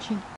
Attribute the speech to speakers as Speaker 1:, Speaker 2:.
Speaker 1: watching.